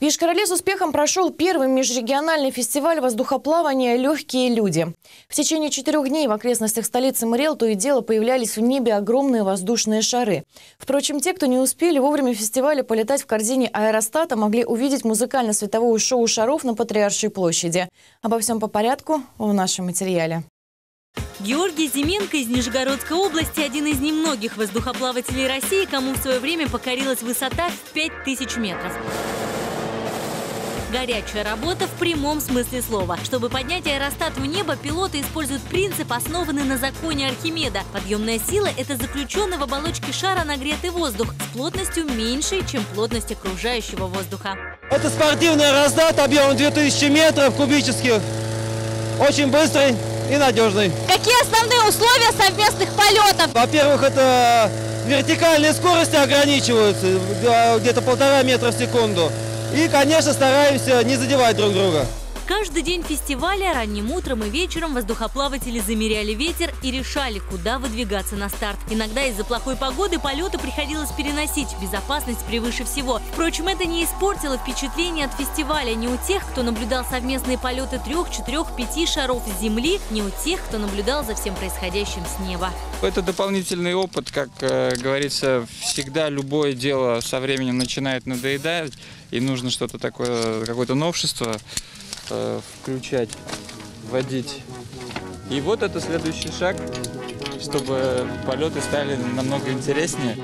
Йошкар-Оле с успехом прошел первый межрегиональный фестиваль воздухоплавания «Легкие люди». В течение четырех дней в окрестностях столицы Мариэл то и дело появлялись в небе огромные воздушные шары. Впрочем, те, кто не успели вовремя фестиваля полетать в корзине аэростата, могли увидеть музыкально-световое шоу шаров на Патриаршей площади. Обо всем по порядку в нашем материале. Георгий Зименко из Нижегородской области – один из немногих воздухоплавателей России, кому в свое время покорилась высота в 5000 метров. Горячая работа в прямом смысле слова. Чтобы поднять аэростат в небо, пилоты используют принцип, основанный на законе Архимеда. Подъемная сила – это заключенный в оболочке шара нагретый воздух с плотностью меньшей, чем плотность окружающего воздуха. Это спортивный аэростат объемом 2000 метров кубических. Очень быстрый и надежный. Какие основные условия совместных полетов? Во-первых, это вертикальные скорости ограничиваются где-то полтора метра в секунду. И, конечно, стараемся не задевать друг друга. Каждый день фестиваля ранним утром и вечером воздухоплаватели замеряли ветер и решали, куда выдвигаться на старт. Иногда из-за плохой погоды полеты приходилось переносить. Безопасность превыше всего. Впрочем, это не испортило впечатление от фестиваля ни у тех, кто наблюдал совместные полеты трех, четырех, пяти шаров с земли, ни у тех, кто наблюдал за всем происходящим с неба. Это дополнительный опыт, как э, говорится, всегда любое дело со временем начинает надоедать, и нужно что-то такое, какое-то новшество э, включать, вводить. И вот это следующий шаг, чтобы полеты стали намного интереснее.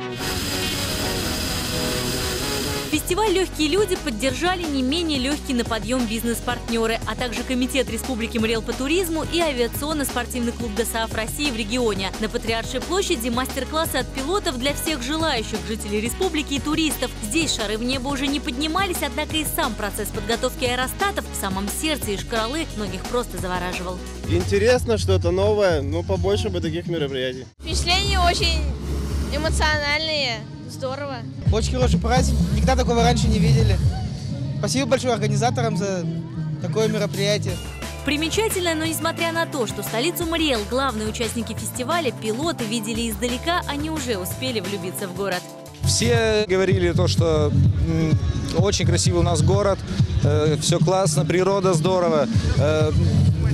Фестиваль «Легкие люди» поддержали не менее легкий на подъем бизнес-партнеры, а также Комитет Республики Мрел по туризму и авиационно-спортивный клуб ДОСААФ России в регионе. На Патриаршей площади мастер-классы от пилотов для всех желающих жителей республики и туристов. Здесь шары в небо уже не поднимались, однако и сам процесс подготовки аэростатов в самом сердце Ишкаралы многих просто завораживал. Интересно, что-то новое, но побольше бы таких мероприятий. Впечатления очень эмоциональные, здорово. Очень хороший праздник, никогда такого раньше не видели. Спасибо большое организаторам за такое мероприятие. Примечательно, но несмотря на то, что столицу Мариэл главные участники фестиваля, пилоты видели издалека, они уже успели влюбиться в город. Все говорили то, что очень красивый у нас город, э, все классно, природа здорово, э,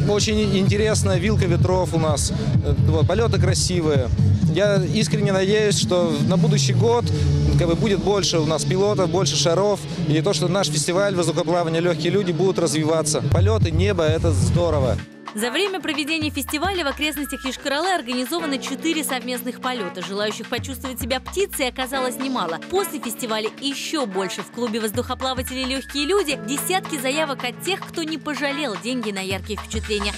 очень интересная вилка ветров у нас, э, вот, полеты красивые. Я искренне надеюсь, что на будущий год как бы, будет больше у нас пилотов, больше шаров. И то, что наш фестиваль воздухоплавания «Легкие люди» будут развиваться. Полеты, небо – это здорово. За время проведения фестиваля в окрестностях Ишкаралы организовано четыре совместных полета. Желающих почувствовать себя птицей оказалось немало. После фестиваля еще больше. В клубе воздухоплавателей «Легкие люди» десятки заявок от тех, кто не пожалел деньги на яркие впечатления.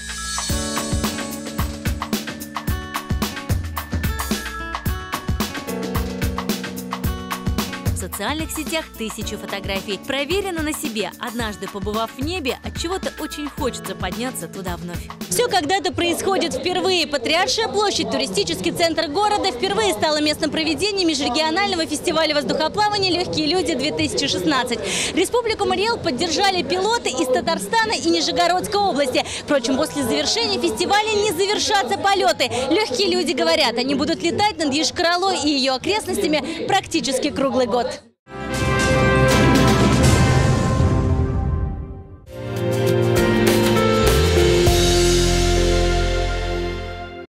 Социальных сетях тысячи фотографий. Проверено на себе. Однажды побывав в небе, от чего-то очень хочется подняться туда вновь. Все когда-то происходит впервые. Патриаршая площадь, туристический центр города, впервые стала местом проведения межрегионального фестиваля воздухоплавания «Легкие люди-2016». Республику Мариэл поддержали пилоты из Татарстана и Нижегородской области. Впрочем, после завершения фестиваля не завершатся полеты. Легкие люди говорят, они будут летать над Ешкаралой и ее окрестностями практически круглый год.